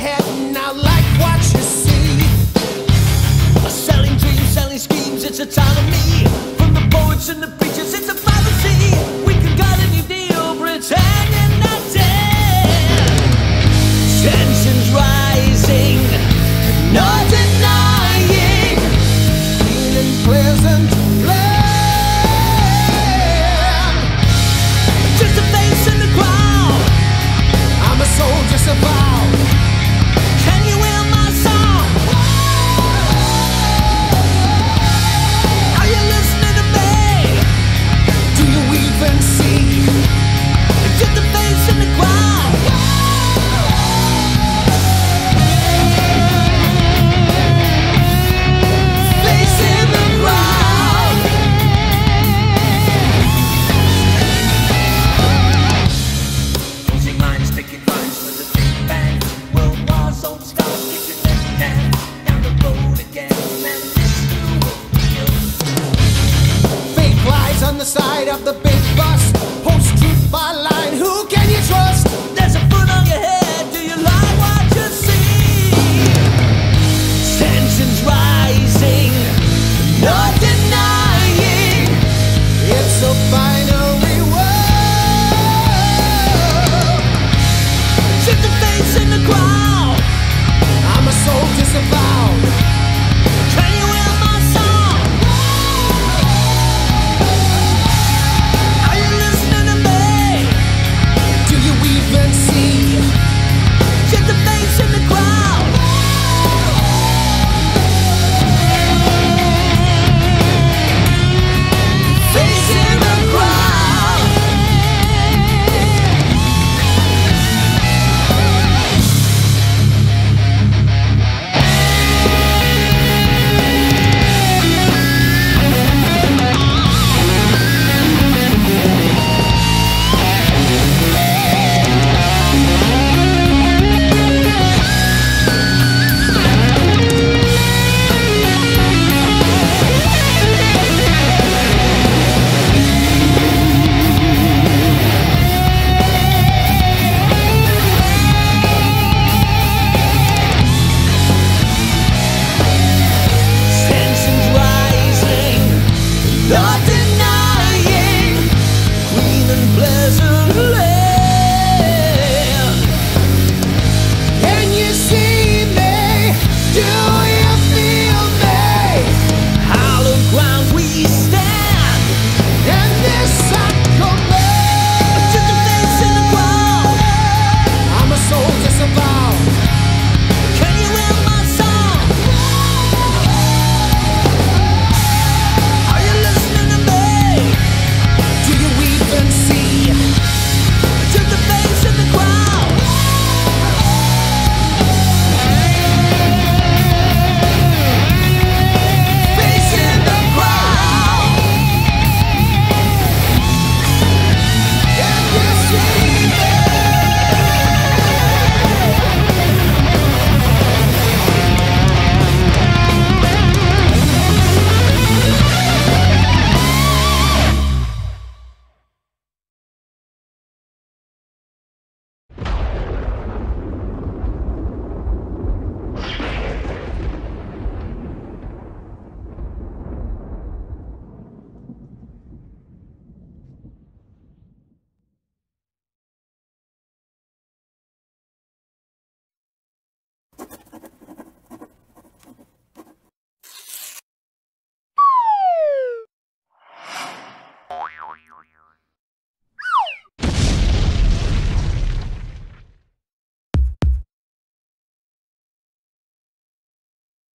head and I like what you see. Selling dreams, selling schemes, it's a time of me. From the poets and the preachers, it's a the side of the big bus. Post-truth by line, who can you trust?